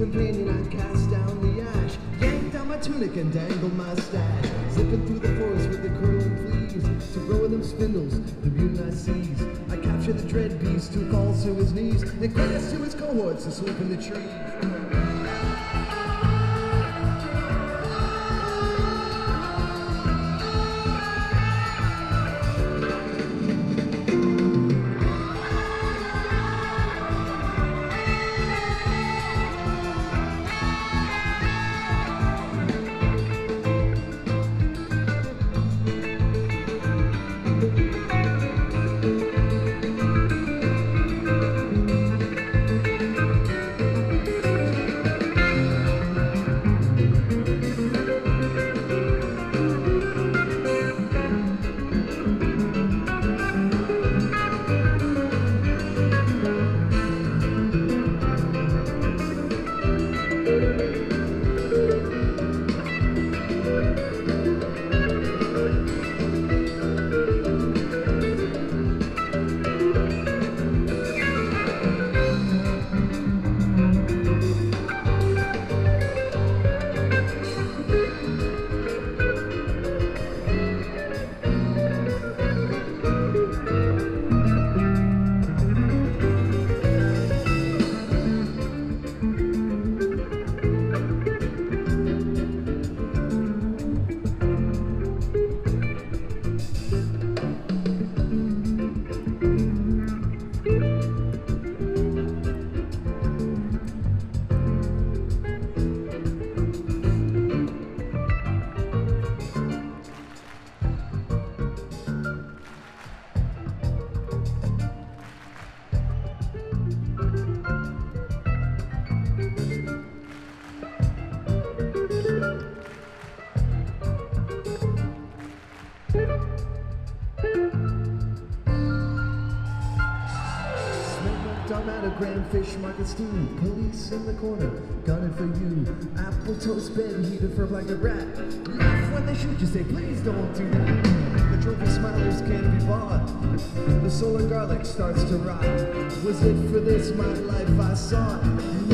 Companion, I cast down the ash, yanked down my tunic and dangled my stash. Zipping through the forest with the curling fleas, to grow in them spindles, the mutant I seize. I capture the dread beast who falls to his knees, and cries to his cohorts asleep in the tree. Police in the corner, gunning for you. Apple toast bed heated for like a rat. Laugh when they shoot you, say please don't do that. The trophy smilers can't be bought. The solar garlic starts to rot. Was it for this my life I sought?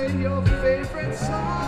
Play your favorite song,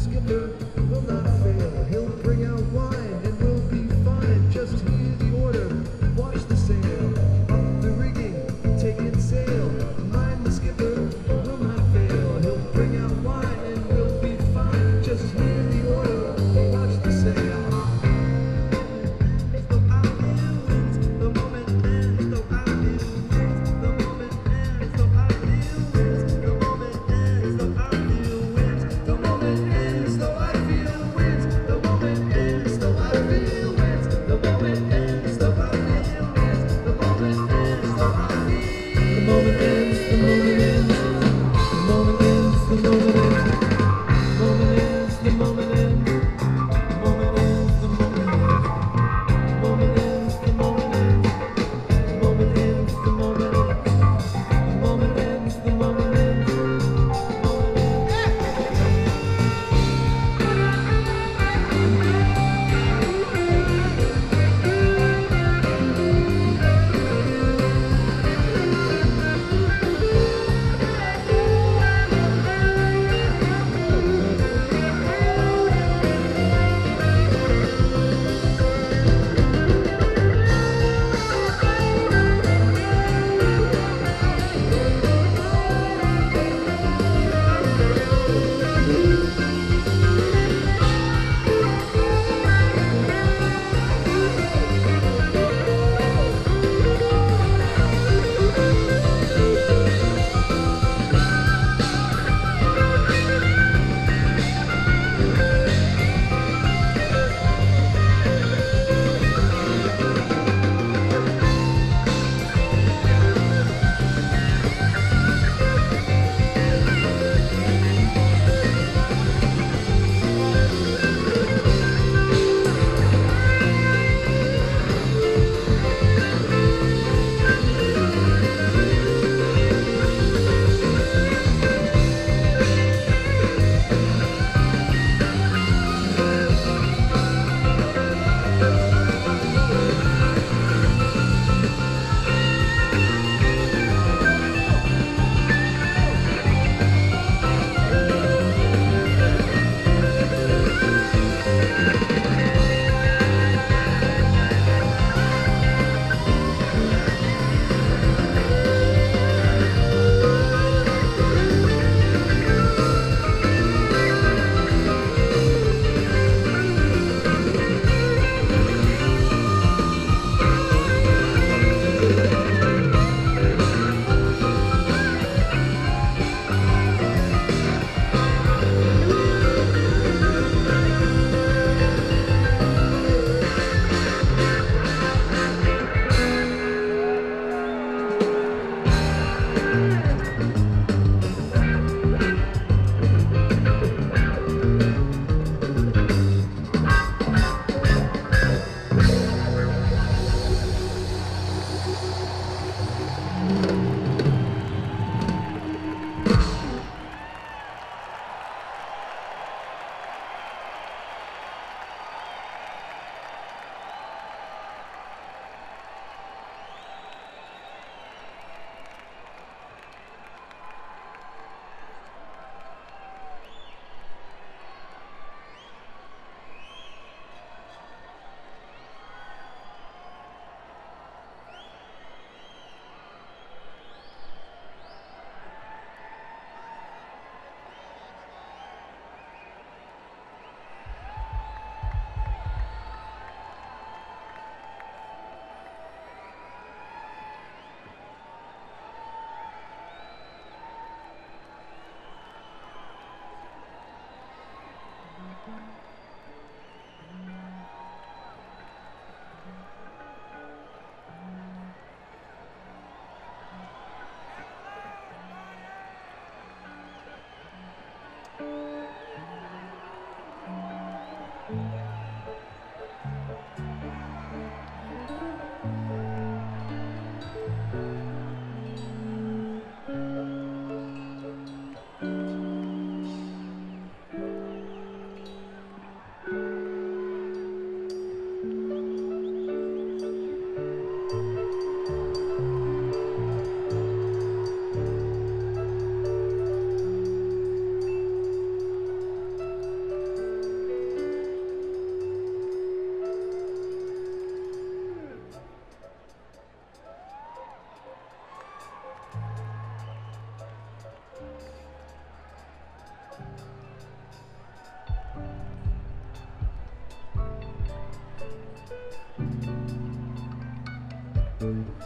Skipper will not obey.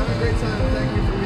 Have a great time. Thank you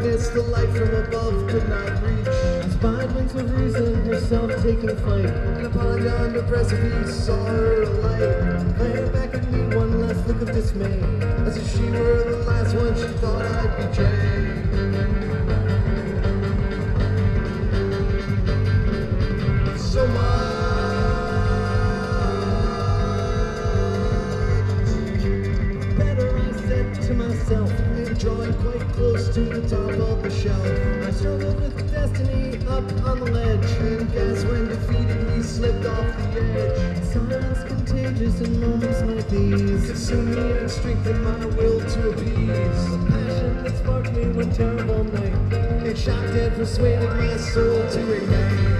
Darkness the light from above could not reach. I spied winds of reason herself taking flight, and upon yonder precipice saw her alight. Glared back at me one last look of dismay, as if she were the last one she thought I'd betray. Shelf. I struggled with destiny up on the ledge, and guess when defeated he slipped off the edge. Silence contagious in moments like these, consume me and strengthen my will to appease. The passion that sparked me one terrible night, it shocked and persuaded my soul to ignite.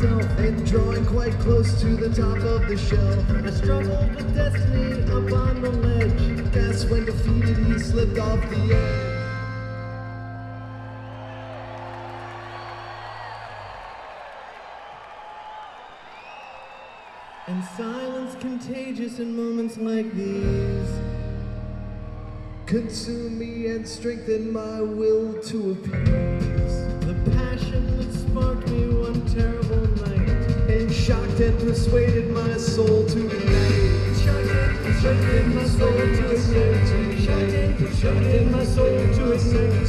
Myself, and drawing quite close to the top of the shelf. I struggled with destiny up on the ledge. Guess when defeated, he slipped off the edge. And silence contagious in moments like these. Consume me and strengthen my will to appease. Shocked and persuaded my soul to ignite. And persuaded my soul to ignite. And persuaded my soul to ignite.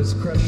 Your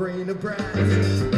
brain of brass.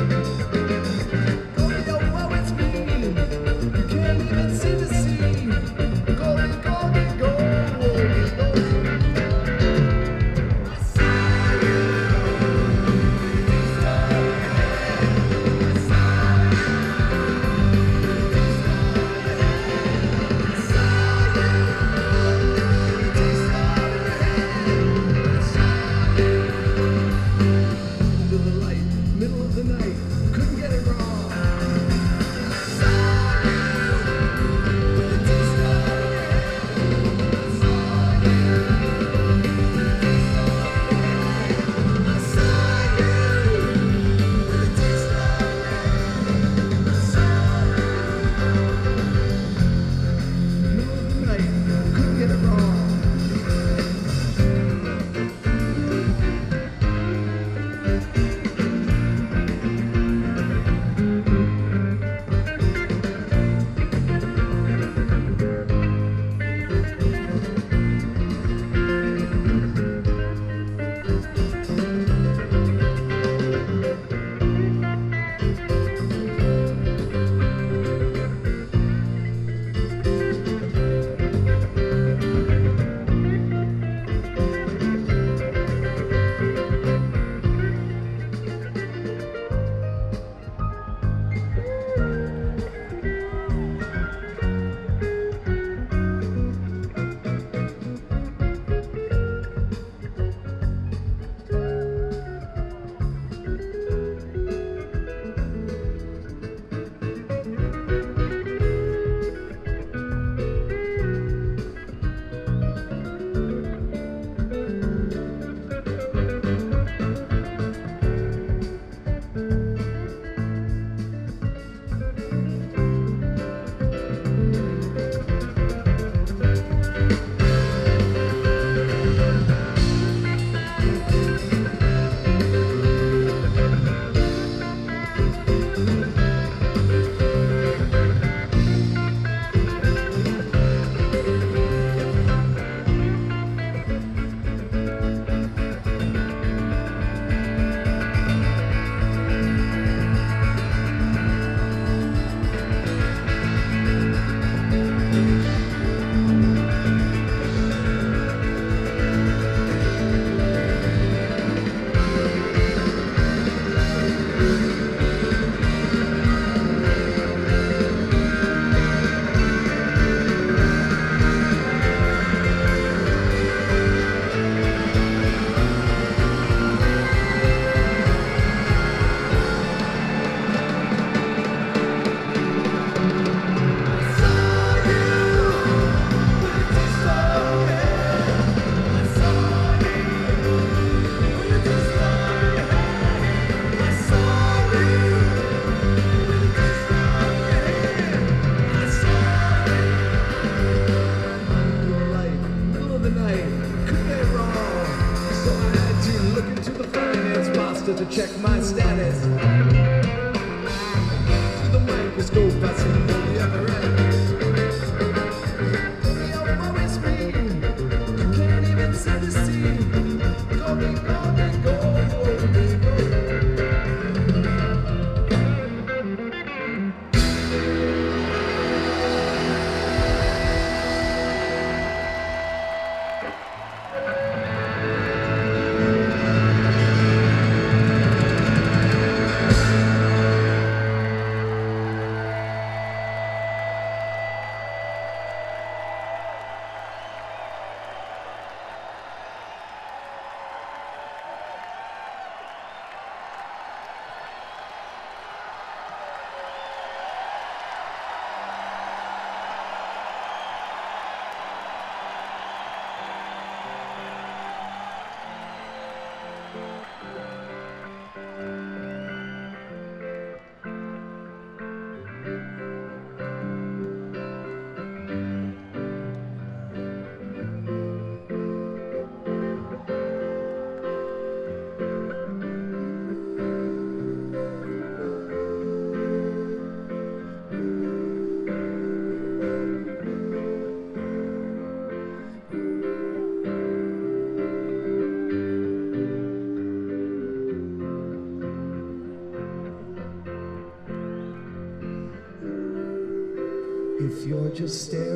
just stare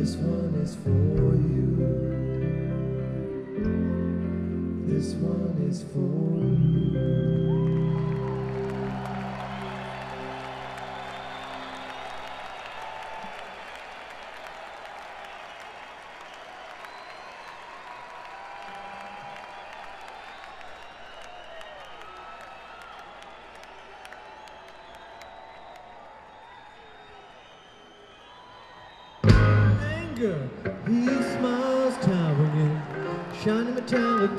This one is for you. This one is for you.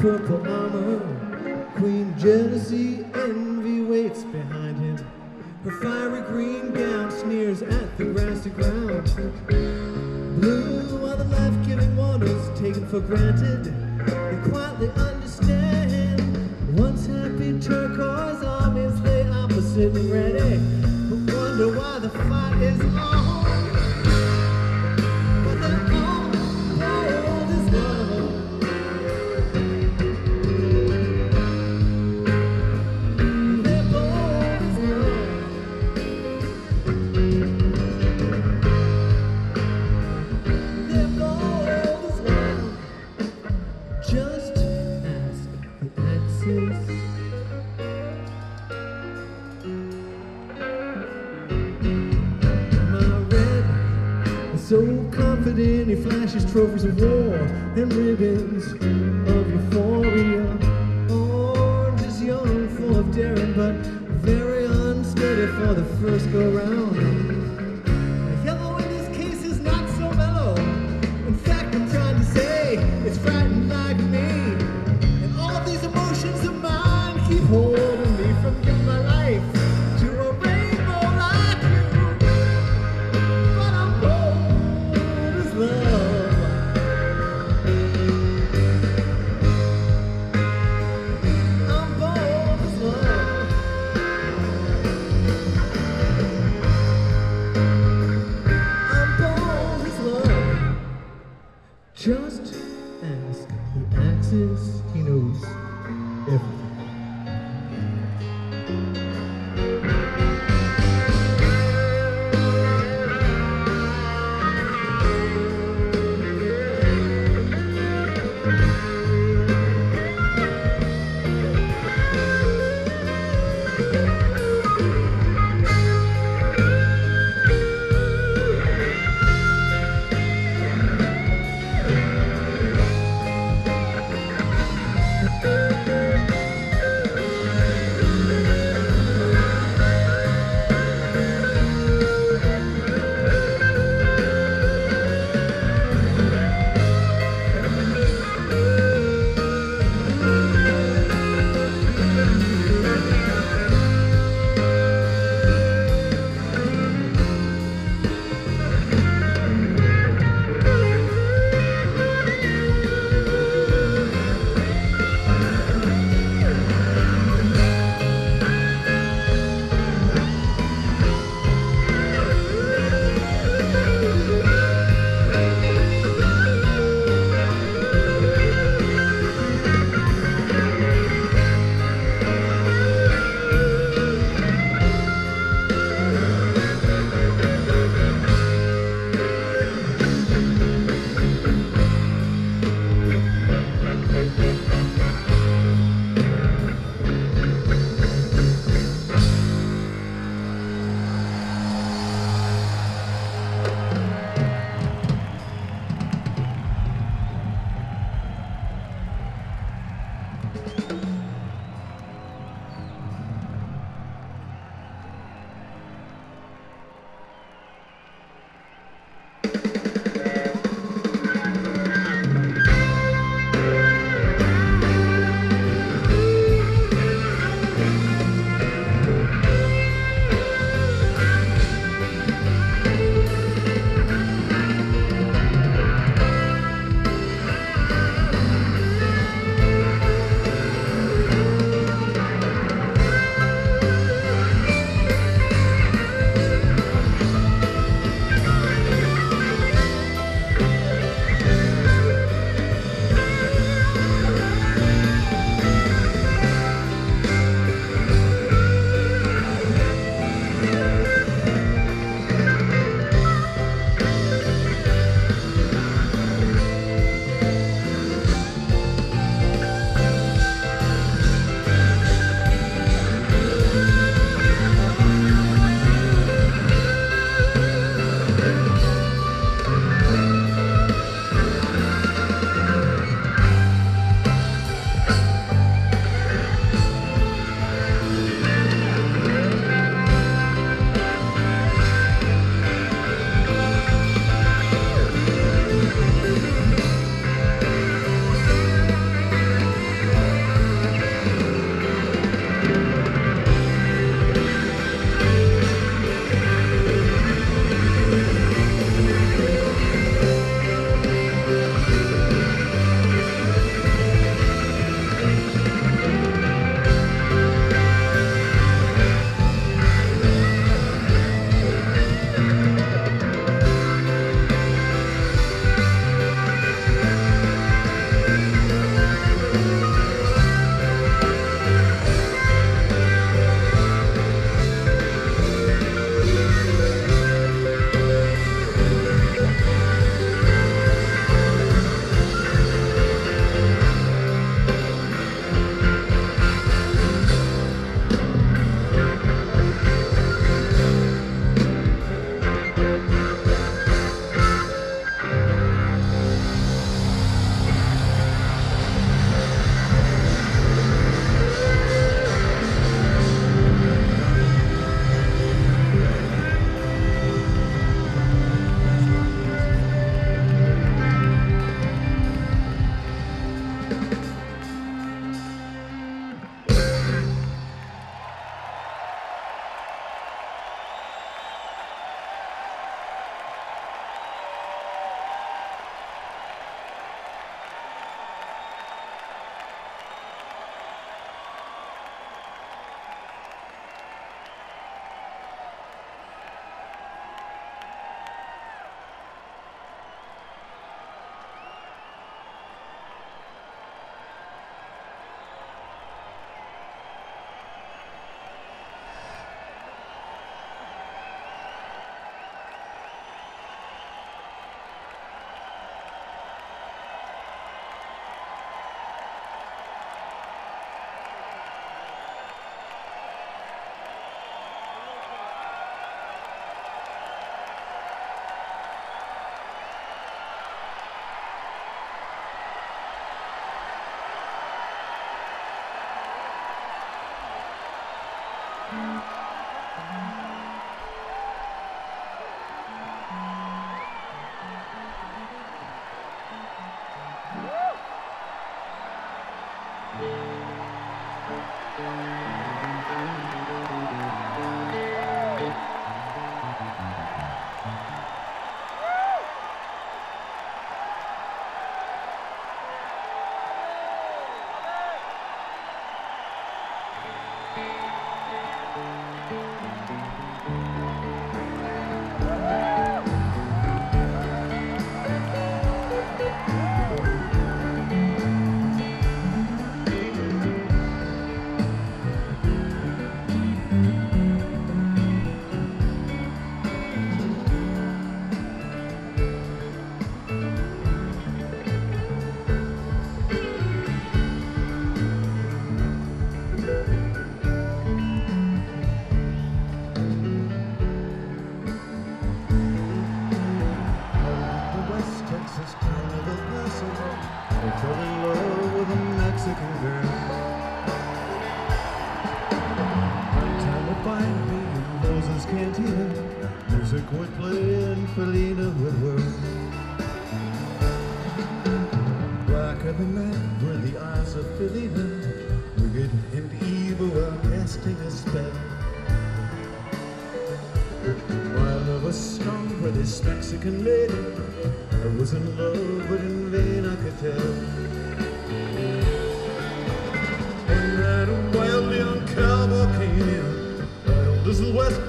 purple armor. Queen Jealousy, envy waits behind him. Her fiery green gown sneers at the grassy ground. Blue are the life-giving waters taken for granted.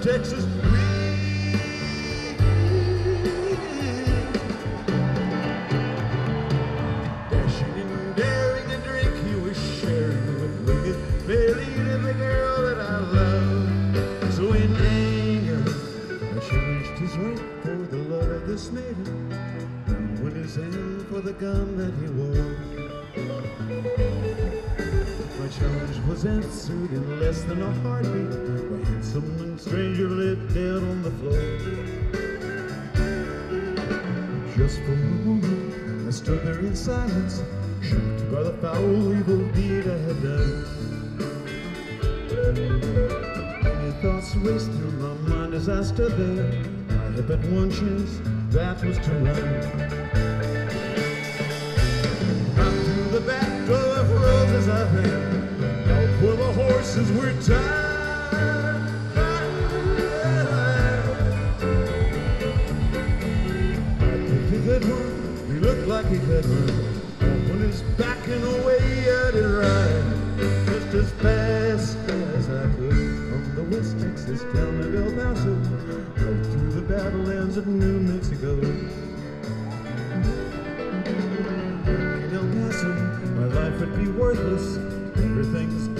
Texas silence, shocked by the foul evil deed I had done. Many thoughts raced through my mind as I stood there. I had but one chance, that was to run. Up through the back door of roses I ran, out where the horses were tied. lucky bedroom. Open his back and away I did ride, just as fast as I could. From the West Texas town of El Paso, right through the battlelands of New Mexico. In El Paso, my life would be worthless. Everything's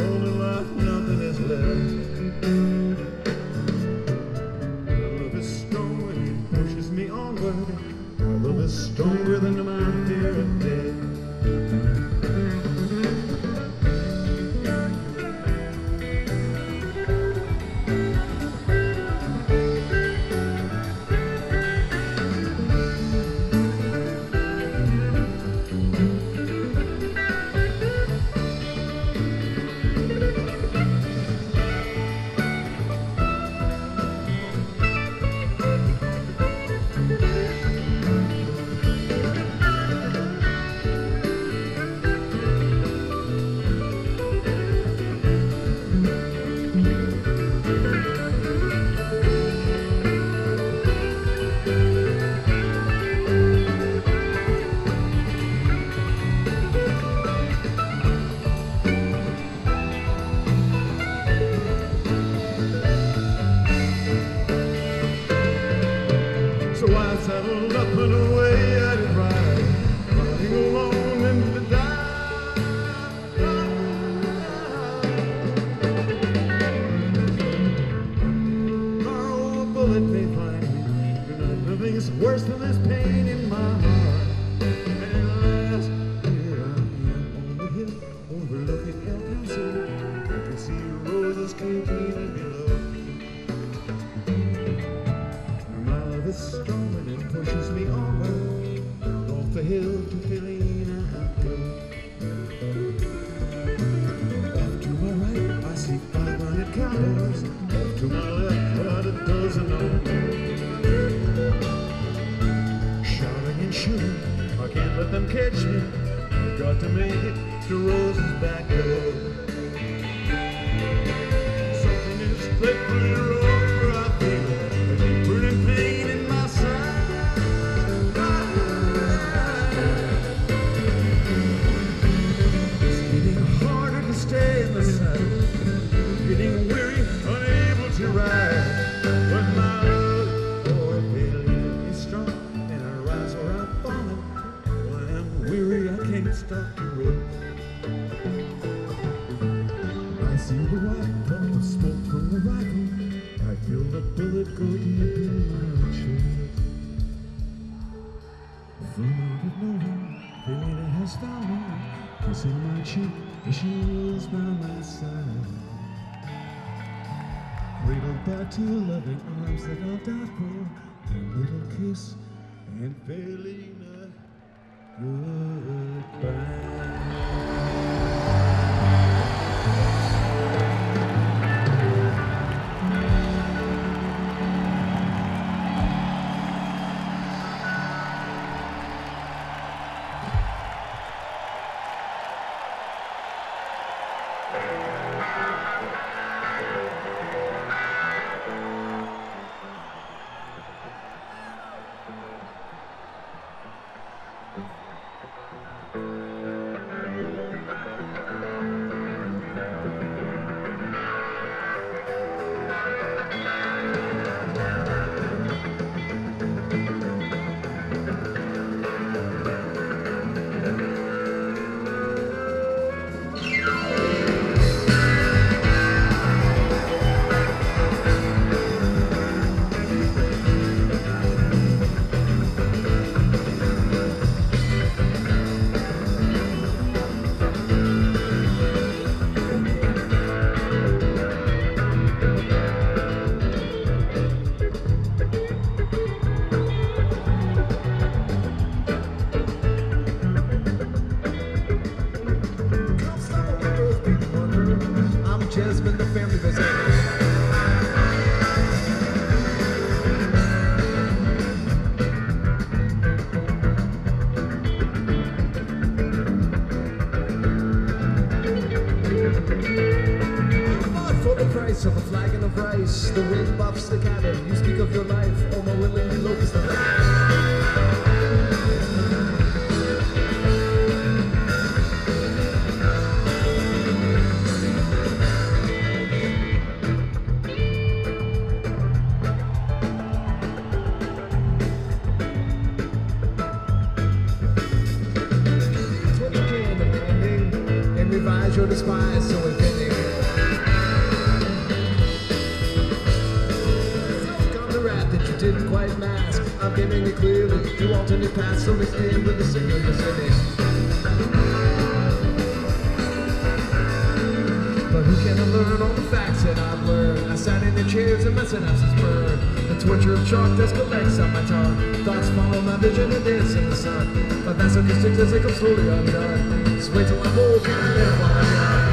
the wind buffs the cabin. You speak of your life, oh, or more willingly locust to alternate paths, so mixed in with the signal you're. But who can unlearn all the facts that I've learned? I sat in the chairs and my synapses burn. The torture of chalk dust collects on my tongue. Thoughts follow my vision and dance in the sun. My as they come slowly undone. Just wait till I'm old, live while I'm